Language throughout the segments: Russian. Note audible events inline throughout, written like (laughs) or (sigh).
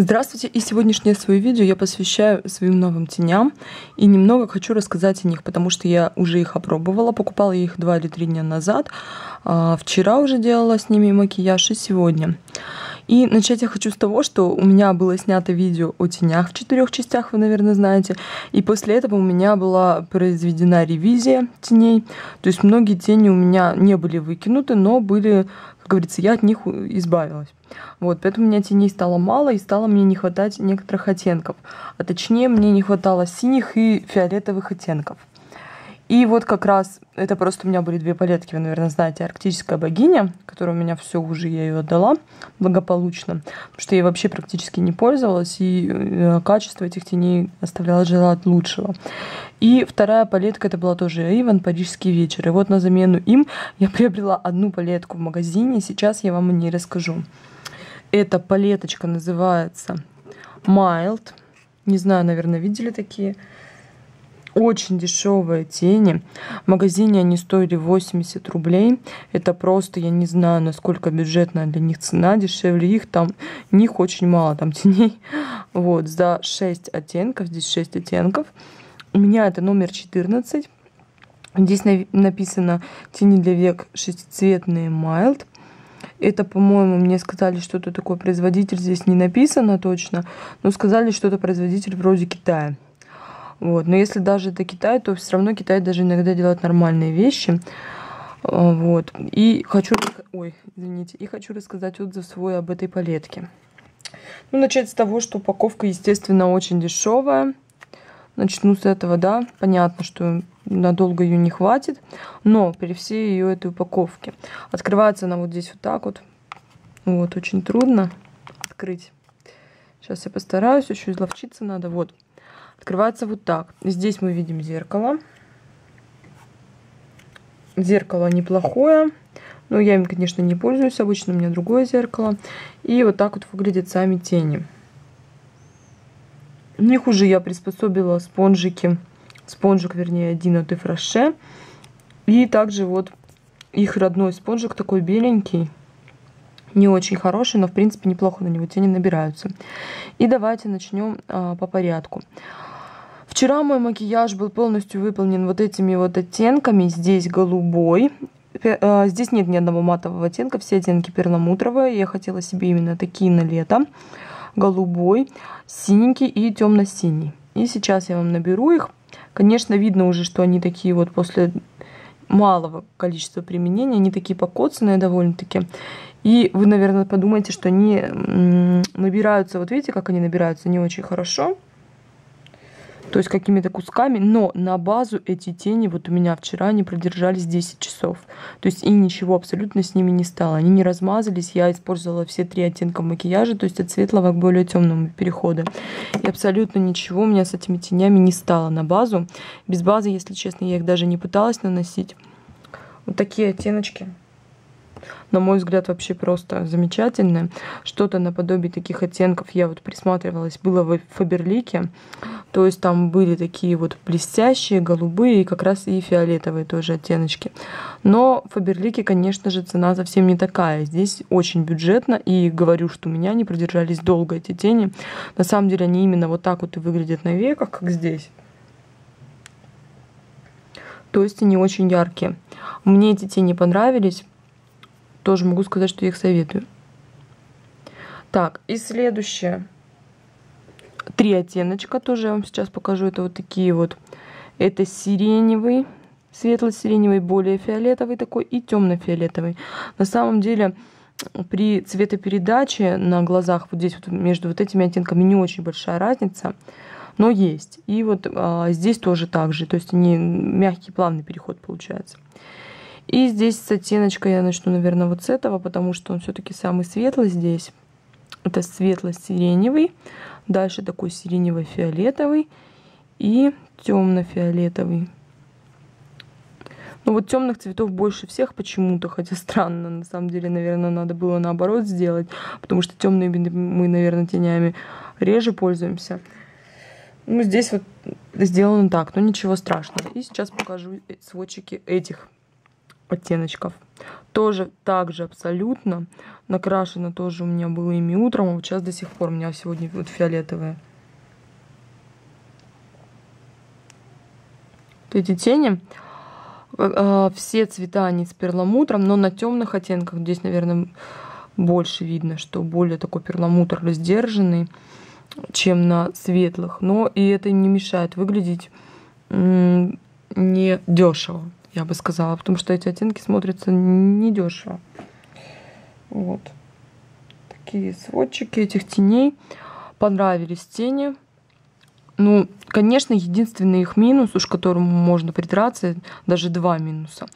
Здравствуйте, и сегодняшнее свое видео я посвящаю своим новым теням и немного хочу рассказать о них, потому что я уже их опробовала, покупала их два или три дня назад, а вчера уже делала с ними макияж и сегодня. И начать я хочу с того, что у меня было снято видео о тенях в четырех частях, вы, наверное, знаете. И после этого у меня была произведена ревизия теней. То есть многие тени у меня не были выкинуты, но были, как говорится, я от них избавилась. Вот, поэтому у меня теней стало мало и стало мне не хватать некоторых оттенков. А точнее, мне не хватало синих и фиолетовых оттенков. И вот как раз, это просто у меня были две палетки, вы, наверное, знаете, арктическая богиня, которая у меня все уже, я ее отдала благополучно, потому что я вообще практически не пользовалась, и э, качество этих теней оставляло желать лучшего. И вторая палетка, это была тоже Иван, Парижский вечер. И вот на замену им (laughs) я приобрела одну палетку в магазине, сейчас я вам о ней расскажу. Эта палеточка называется Mild. Не знаю, наверное, видели такие. Очень дешевые тени. В магазине они стоили 80 рублей. Это просто, я не знаю, насколько бюджетная для них цена. Дешевле их там, них очень мало там (laughs) теней. Вот, за 6 оттенков. Здесь 6 оттенков. У меня это номер 14. Здесь написано тени для век шестицветные mild. Это, по-моему, мне сказали, что это такой производитель, здесь не написано точно, но сказали, что это производитель вроде Китая. Вот. Но если даже это Китай, то все равно Китай даже иногда делает нормальные вещи. А, вот. И хочу, ой, извините, и хочу рассказать отзыв свой об этой палетке. Ну, начать с того, что упаковка, естественно, очень дешевая. Начну с этого, да. Понятно, что надолго ее не хватит, но при всей ее этой упаковке. Открывается она вот здесь вот так вот. Вот, очень трудно открыть. Сейчас я постараюсь, еще изловчиться надо. Вот, открывается вот так. Здесь мы видим зеркало. Зеркало неплохое, но я им, конечно, не пользуюсь. Обычно у меня другое зеркало. И вот так вот выглядят сами тени. В них уже я приспособила спонжики спонжик, вернее, Дина де Фраше. И также вот их родной спонжик такой беленький, не очень хороший, но в принципе неплохо на него тени набираются. И давайте начнем а, по порядку. Вчера мой макияж был полностью выполнен вот этими вот оттенками. Здесь голубой. А, здесь нет ни одного матового оттенка, все оттенки перламутровые. Я хотела себе именно такие на лето. Голубой, синенький и темно-синий. И сейчас я вам наберу их. Конечно, видно уже, что они такие вот после малого количества применения, они такие покоцанные довольно-таки. И вы, наверное, подумаете, что они набираются, вот видите, как они набираются не очень хорошо то есть какими-то кусками, но на базу эти тени вот у меня вчера они продержались 10 часов. То есть и ничего абсолютно с ними не стало. Они не размазались, я использовала все три оттенка макияжа, то есть от светлого к более темному перехода. И абсолютно ничего у меня с этими тенями не стало на базу. Без базы, если честно, я их даже не пыталась наносить. Вот такие оттеночки на мой взгляд, вообще просто замечательное. Что-то наподобие таких оттенков я вот присматривалась, было в Фаберлике. То есть там были такие вот блестящие, голубые и как раз и фиолетовые тоже оттеночки. Но в Фаберлике, конечно же, цена совсем не такая. Здесь очень бюджетно. И говорю, что у меня не продержались долго эти тени. На самом деле они именно вот так вот и выглядят на веках, как здесь. То есть они очень яркие. Мне эти тени понравились тоже могу сказать, что я их советую. Так, и следующее. Три оттеночка тоже я вам сейчас покажу. Это вот такие вот. Это сиреневый, светло-сиреневый, более фиолетовый такой и темно-фиолетовый. На самом деле при цветопередаче на глазах вот здесь вот между вот этими оттенками не очень большая разница, но есть. И вот а, здесь тоже так же, то есть они мягкий плавный переход получается. И здесь с оттеночка я начну, наверное, вот с этого, потому что он все-таки самый светлый здесь. Это светло-сиреневый, дальше такой сиренево-фиолетовый и темно-фиолетовый. Ну вот темных цветов больше всех почему-то, хотя странно, на самом деле, наверное, надо было наоборот сделать, потому что темные мы, наверное, тенями реже пользуемся. Ну, здесь вот сделано так, но ничего страшного. И сейчас покажу сводчики этих оттеночков. Тоже так же абсолютно. Накрашено тоже у меня было ими утром, а вот сейчас до сих пор у меня сегодня вот фиолетовые. Вот эти тени, э, все цвета они с перламутром, но на темных оттенках здесь, наверное, больше видно, что более такой перламутр раздержанный, чем на светлых. Но и это не мешает выглядеть не дешево, я бы сказала, потому что эти оттенки смотрятся недешево. Вот. Такие сводчики этих теней. Понравились тени. Ну, конечно, единственный их минус, уж которому можно придраться, даже два минуса.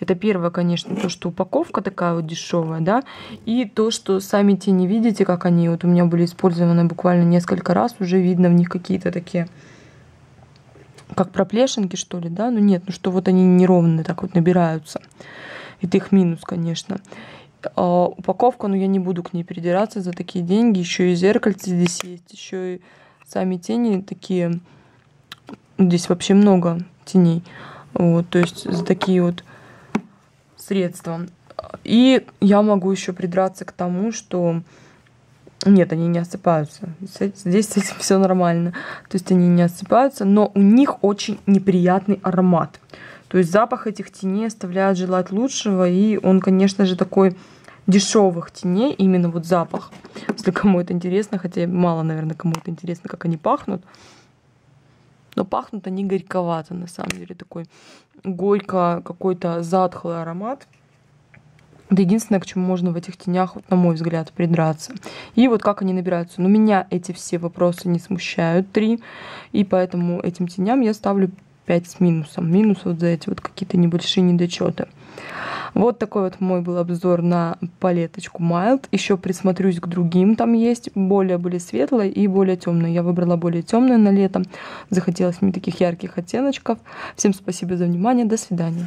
Это первое, конечно, то, что упаковка такая вот дешевая, да, и то, что сами тени видите, как они вот у меня были использованы буквально несколько раз, уже видно в них какие-то такие как проплешинки, что ли, да, ну нет, ну что вот они неровные так вот набираются. Это их минус, конечно. А, упаковка, ну я не буду к ней придираться за такие деньги. Еще и зеркальце здесь есть, еще и сами тени такие. Здесь вообще много теней. Вот, то есть за такие вот средства. И я могу еще придраться к тому, что нет, они не осыпаются. Здесь с этим (laughs) все нормально. То есть они не осыпаются, но у них очень неприятный аромат. То есть запах этих теней оставляет желать лучшего, и он, конечно же, такой дешевых теней, именно вот запах. Если кому это интересно, хотя мало, наверное, кому это интересно, как они пахнут. Но пахнут они горьковато, на самом деле, такой горько какой-то затхлый аромат. Это единственное, к чему можно в этих тенях, на мой взгляд, придраться. И вот как они набираются. Но меня эти все вопросы не смущают, три. И поэтому этим теням я ставлю 5 с минусом. Минус вот за эти вот какие-то небольшие недочеты. Вот такой вот мой был обзор на палеточку Mild. Еще присмотрюсь к другим. Там есть более были светлые и более темные. Я выбрала более темные на лето. Захотелось мне таких ярких оттеночков. Всем спасибо за внимание. До свидания.